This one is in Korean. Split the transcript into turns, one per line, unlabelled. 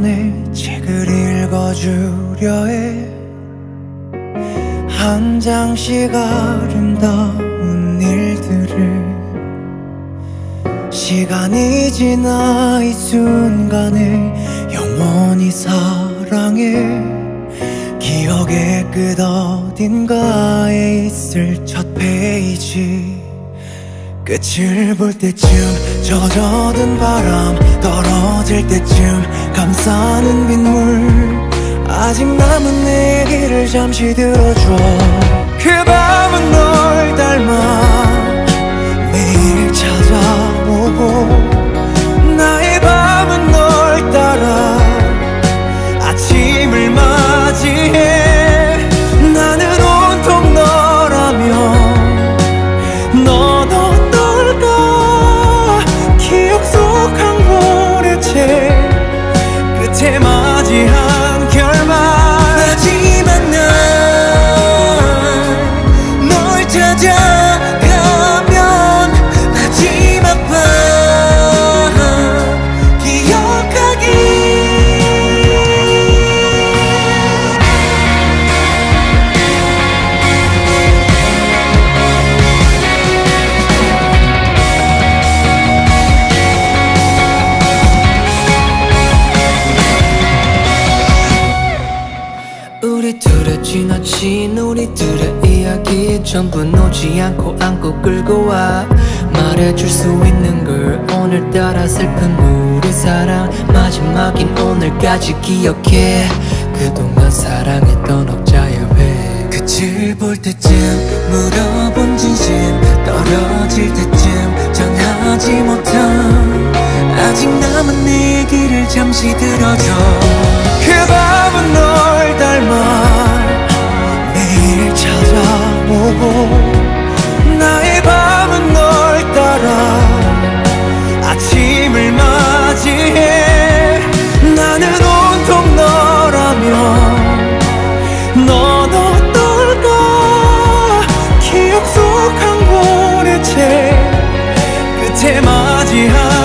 시간에 책을 읽어주려 해. 한 장씩 아름다운 일들을 시간이 지나 이 순간을 영원히 사랑해. 기억의 끝 어딘가에 있을 첫 페이지 끝을 볼 때쯤 젖어든 바람 떨어질 때쯤 감싸는 빗물. 아직 남은 내 얘기를 잠시 들어줘. 그밤 끝에 맞이한
우리 둘의 이야기 전부 놓지 않고 안고 끌고 와. 말해줄 수 있는 걸 오늘따라 슬픈 우리 사랑. 마지막인 오늘까지 기억해. 그동안 사랑했던 억자의 회.
끝을 볼 때쯤 물어본 진심 떨어질 때쯤 전하지 못한 아직 남은 내 얘기를 잠시 들어줘. 그밤 나의 밤은 널 따라 아침을 맞이해. 나는 온통 너라면 넌 어떨까? 기억 속한 권의 책 끝에 맞이한